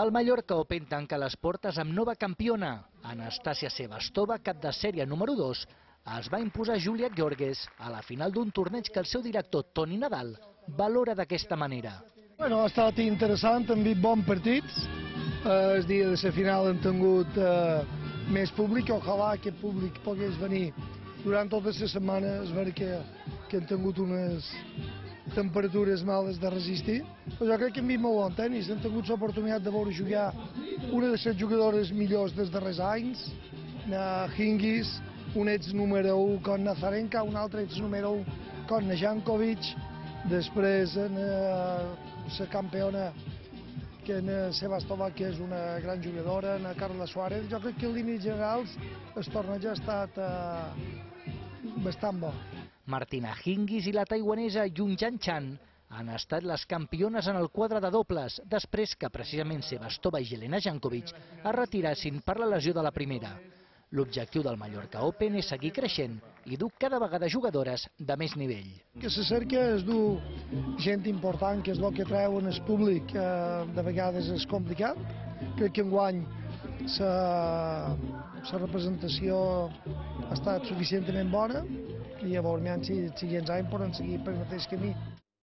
El Mallorca Open tanca les portes amb nova campiona. Anastàcia Sebastova, cap de sèrie número 2, es va imposar Juliet Georges a la final d'un torneig que el seu director, Toni Nadal, valora d'aquesta manera. Bueno, ha estat interessant, hem vist bons partits. Eh, el dia de la final hem tingut eh, més públic, ojalà aquest públic pogués venir durant totes les setmanes, és veritat que, que hem tingut unes temperatures males de resistir, però jo crec que hem vist molt bon tennis, hem tingut l'oportunitat de veure jugar una de les jugadores millors dels darrers anys, na Hingis, un ex número 1 com Nazarenka, un altre ex número 1 com Najankovic, després en, eh, la campiona que en Sebastova, que és una gran jugadora, en Carla Suárez, jo crec que en línies generals el torneig ha estat eh, bastant bo. Martina Hingis i la taiwanesa Yun Jan Chan han estat les campiones en el quadre de dobles, després que precisament Sebastova i Jelena Jankovic es retirassin per la lesió de la primera. L'objectiu del Mallorca Open és seguir creixent i dur cada vegada jugadores de més nivell. Que se cerca és dur gent important, que és el que treuen el públic, eh, de vegades és complicat. Crec que enguany la representació ha estat suficientment bona i a veure si els siguients anys poden seguir per el mateix camí.